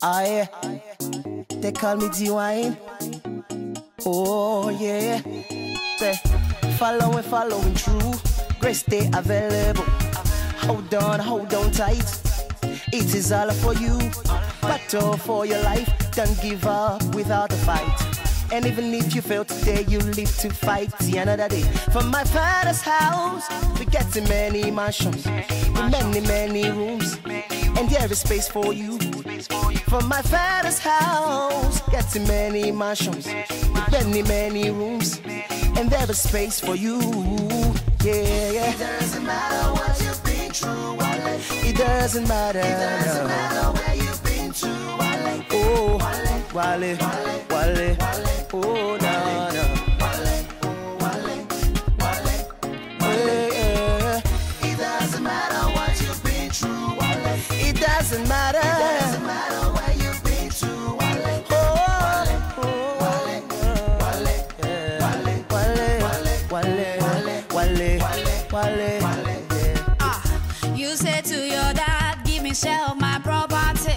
I, they call me DeeWyne. Oh, yeah. Say, following, following true. Grace stay available. Hold on, hold on tight. It is all for you. Battle for your life. Don't give up without a fight. And even if you fail today, you live to fight the another day. From my father's house, we get to many mansions, with many, many rooms, and there is space for you. From my father's house, get to many mansions, with many, many rooms, and there is space for you. Yeah, yeah. It doesn't matter what you've been through, Wale. It doesn't matter. It doesn't matter where you've been to, Wale. Oh, Wale, Wale, Wale, oh, na, na. Wale, Wale, Wale, Wale. Yeah, It doesn't matter what you've been through, Wale. It doesn't matter. Doesn't matter where you've been to, Wale. Oh, oh, Wale, Wale, Wale, Wale, Wale, Wale, Wale, yeah. Ah, you said to your dad, give me share of my property.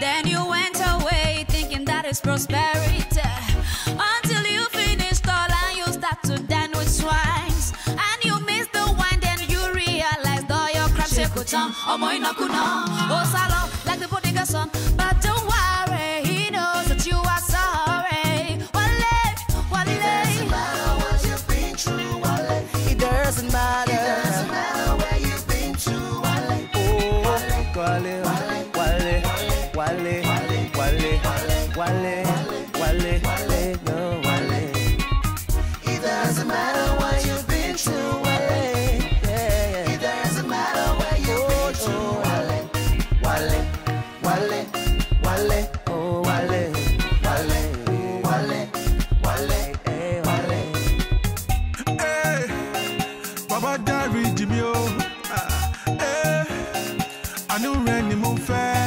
Then you went away thinking that is prosperity. Crimes you could turn. Omo inakuna, oh salo, like the son. But don't worry, he knows that you are sorry. Wale, Doesn't matter what you've been through, Wale. It doesn't matter. Doesn't matter where you've been to. Oh, Wale, Wale, Wale, Wale, bàbá dárí jì mí o ah, eh, àánú rẹ ni mo fẹ́.